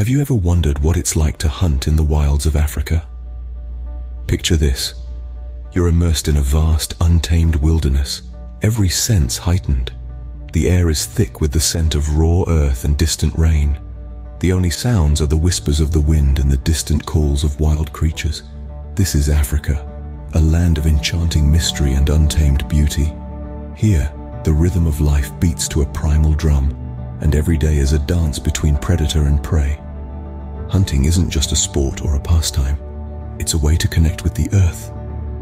Have you ever wondered what it's like to hunt in the wilds of Africa? Picture this. You're immersed in a vast, untamed wilderness, every sense heightened. The air is thick with the scent of raw earth and distant rain. The only sounds are the whispers of the wind and the distant calls of wild creatures. This is Africa, a land of enchanting mystery and untamed beauty. Here, the rhythm of life beats to a primal drum, and every day is a dance between predator and prey. Hunting isn't just a sport or a pastime. It's a way to connect with the earth,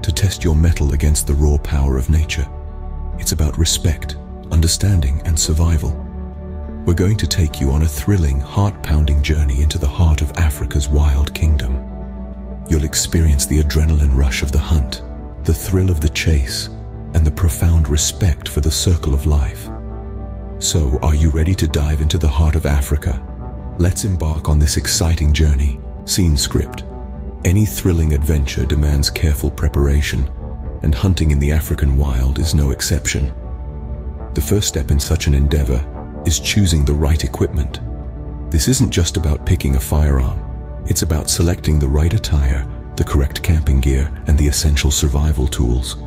to test your mettle against the raw power of nature. It's about respect, understanding, and survival. We're going to take you on a thrilling, heart-pounding journey into the heart of Africa's wild kingdom. You'll experience the adrenaline rush of the hunt, the thrill of the chase, and the profound respect for the circle of life. So, are you ready to dive into the heart of Africa? Let's embark on this exciting journey. Scene script. Any thrilling adventure demands careful preparation, and hunting in the African wild is no exception. The first step in such an endeavor is choosing the right equipment. This isn't just about picking a firearm. It's about selecting the right attire, the correct camping gear, and the essential survival tools.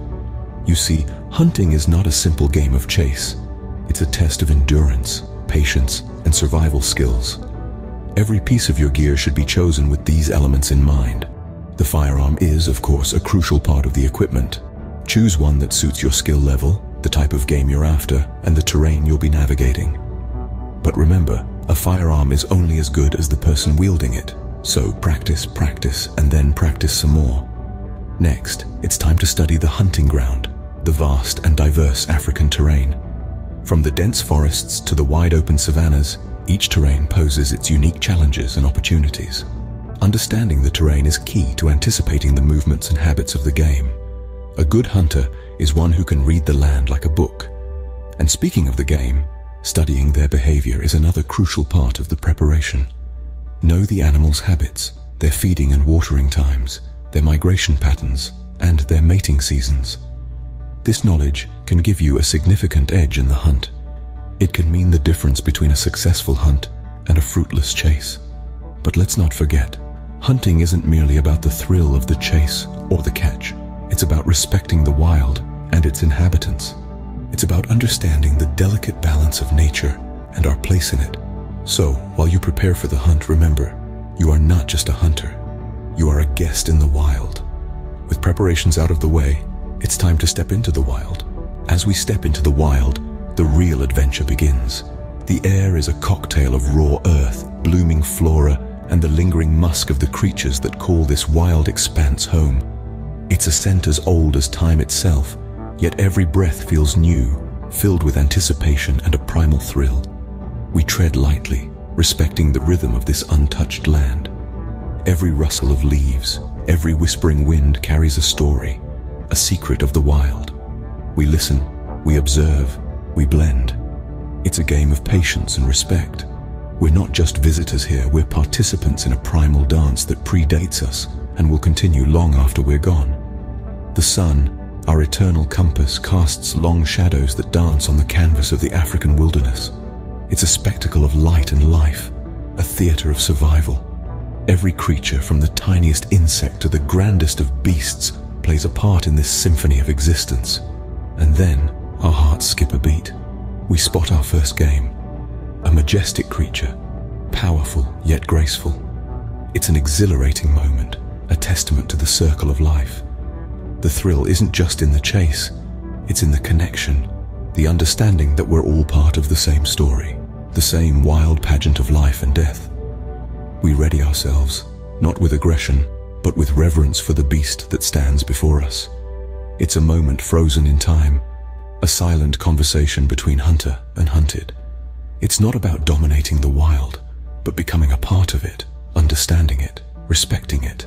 You see, hunting is not a simple game of chase. It's a test of endurance, patience, and survival skills. Every piece of your gear should be chosen with these elements in mind. The firearm is, of course, a crucial part of the equipment. Choose one that suits your skill level, the type of game you're after, and the terrain you'll be navigating. But remember, a firearm is only as good as the person wielding it. So practice, practice, and then practice some more. Next, it's time to study the hunting ground, the vast and diverse African terrain. From the dense forests to the wide open savannas, each terrain poses its unique challenges and opportunities. Understanding the terrain is key to anticipating the movements and habits of the game. A good hunter is one who can read the land like a book. And speaking of the game, studying their behavior is another crucial part of the preparation. Know the animal's habits, their feeding and watering times, their migration patterns, and their mating seasons. This knowledge can give you a significant edge in the hunt. It can mean the difference between a successful hunt and a fruitless chase. But let's not forget, hunting isn't merely about the thrill of the chase or the catch. It's about respecting the wild and its inhabitants. It's about understanding the delicate balance of nature and our place in it. So, while you prepare for the hunt, remember, you are not just a hunter. You are a guest in the wild. With preparations out of the way, it's time to step into the wild. As we step into the wild, the real adventure begins. The air is a cocktail of raw earth, blooming flora, and the lingering musk of the creatures that call this wild expanse home. It's a scent as old as time itself, yet every breath feels new, filled with anticipation and a primal thrill. We tread lightly, respecting the rhythm of this untouched land. Every rustle of leaves, every whispering wind carries a story, a secret of the wild. We listen, we observe, we blend. It's a game of patience and respect. We're not just visitors here, we're participants in a primal dance that predates us and will continue long after we're gone. The sun, our eternal compass, casts long shadows that dance on the canvas of the African wilderness. It's a spectacle of light and life, a theater of survival. Every creature, from the tiniest insect to the grandest of beasts, plays a part in this symphony of existence. And then, our hearts skip a beat. We spot our first game. A majestic creature, powerful yet graceful. It's an exhilarating moment, a testament to the circle of life. The thrill isn't just in the chase, it's in the connection, the understanding that we're all part of the same story, the same wild pageant of life and death. We ready ourselves, not with aggression, but with reverence for the beast that stands before us. It's a moment frozen in time, a silent conversation between hunter and hunted. It's not about dominating the wild, but becoming a part of it, understanding it, respecting it.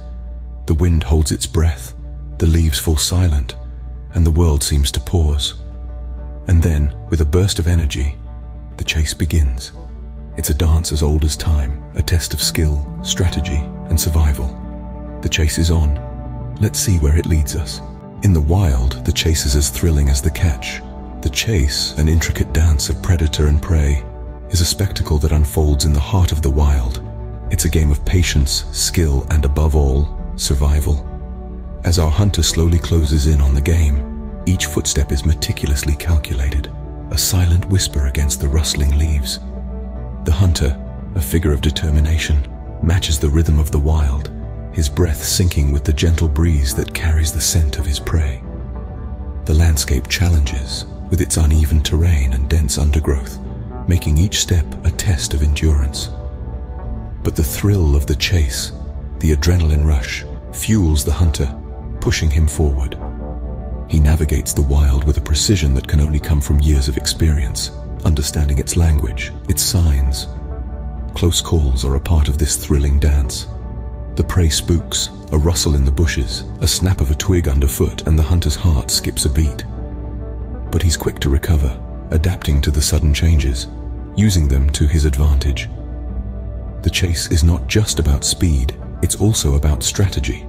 The wind holds its breath, the leaves fall silent, and the world seems to pause. And then, with a burst of energy, the chase begins. It's a dance as old as time, a test of skill, strategy, and survival. The chase is on. Let's see where it leads us. In the wild, the chase is as thrilling as the catch. The chase, an intricate dance of predator and prey, is a spectacle that unfolds in the heart of the wild. It's a game of patience, skill, and above all, survival. As our hunter slowly closes in on the game, each footstep is meticulously calculated, a silent whisper against the rustling leaves. The hunter, a figure of determination, matches the rhythm of the wild, his breath syncing with the gentle breeze that carries the scent of his prey. The landscape challenges, with its uneven terrain and dense undergrowth, making each step a test of endurance. But the thrill of the chase, the adrenaline rush, fuels the hunter, pushing him forward. He navigates the wild with a precision that can only come from years of experience, understanding its language, its signs. Close calls are a part of this thrilling dance. The prey spooks, a rustle in the bushes, a snap of a twig underfoot, and the hunter's heart skips a beat. But he's quick to recover, adapting to the sudden changes, using them to his advantage. The chase is not just about speed, it's also about strategy.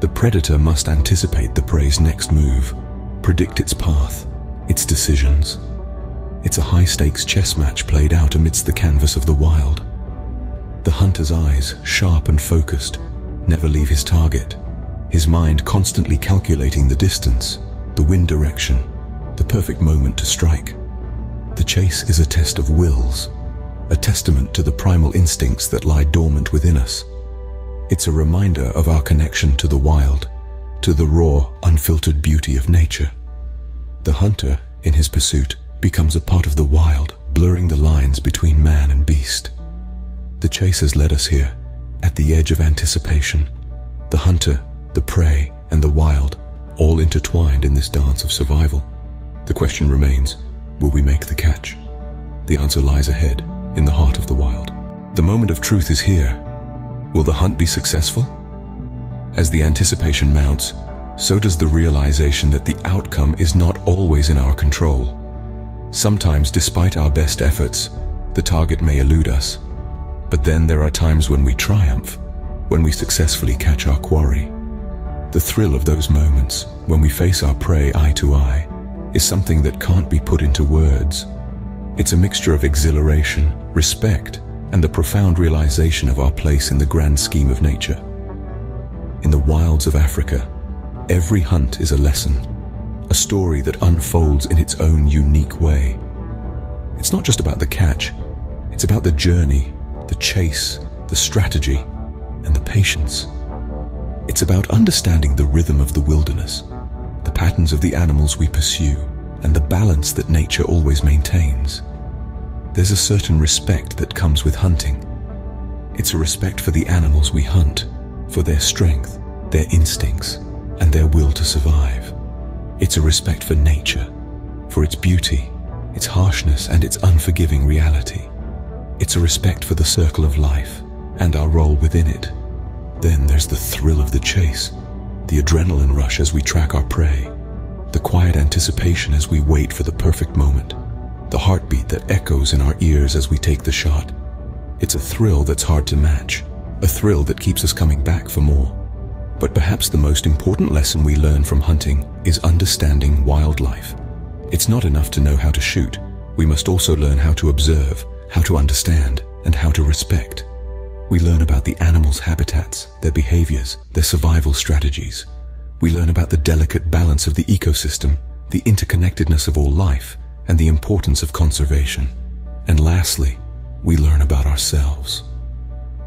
The predator must anticipate the prey's next move, predict its path, its decisions. It's a high-stakes chess match played out amidst the canvas of the wild. The hunter's eyes, sharp and focused, never leave his target, his mind constantly calculating the distance, the wind direction, the perfect moment to strike. The chase is a test of wills, a testament to the primal instincts that lie dormant within us. It's a reminder of our connection to the wild, to the raw, unfiltered beauty of nature. The hunter, in his pursuit, becomes a part of the wild, blurring the lines between man and beast. The chase has led us here, at the edge of anticipation. The hunter, the prey, and the wild, all intertwined in this dance of survival. The question remains, will we make the catch? The answer lies ahead, in the heart of the wild. The moment of truth is here. Will the hunt be successful? As the anticipation mounts, so does the realization that the outcome is not always in our control. Sometimes, despite our best efforts, the target may elude us. But then there are times when we triumph, when we successfully catch our quarry. The thrill of those moments, when we face our prey eye to eye, is something that can't be put into words. It's a mixture of exhilaration, respect, and the profound realization of our place in the grand scheme of nature. In the wilds of Africa, every hunt is a lesson, a story that unfolds in its own unique way. It's not just about the catch, it's about the journey, the chase, the strategy, and the patience. It's about understanding the rhythm of the wilderness, the patterns of the animals we pursue, and the balance that nature always maintains. There's a certain respect that comes with hunting. It's a respect for the animals we hunt, for their strength, their instincts, and their will to survive. It's a respect for nature, for its beauty, its harshness, and its unforgiving reality. It's a respect for the circle of life and our role within it. Then there's the thrill of the chase, the adrenaline rush as we track our prey, the quiet anticipation as we wait for the perfect moment, the heartbeat that echoes in our ears as we take the shot. It's a thrill that's hard to match, a thrill that keeps us coming back for more. But perhaps the most important lesson we learn from hunting is understanding wildlife. It's not enough to know how to shoot. We must also learn how to observe, how to understand, and how to respect. We learn about the animals' habitats, their behaviors, their survival strategies. We learn about the delicate balance of the ecosystem, the interconnectedness of all life, and the importance of conservation. And lastly, we learn about ourselves.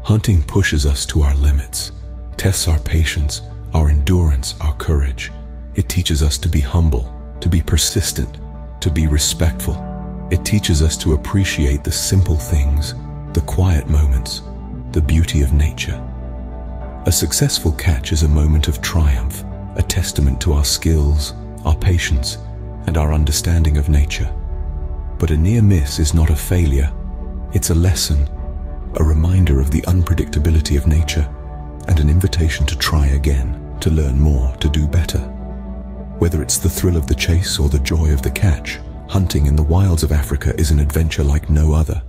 Hunting pushes us to our limits, tests our patience, our endurance, our courage. It teaches us to be humble, to be persistent, to be respectful. It teaches us to appreciate the simple things, the quiet moments, the beauty of nature. A successful catch is a moment of triumph, a testament to our skills, our patience, and our understanding of nature. But a near miss is not a failure. It's a lesson, a reminder of the unpredictability of nature, and an invitation to try again, to learn more, to do better. Whether it's the thrill of the chase or the joy of the catch, hunting in the wilds of Africa is an adventure like no other.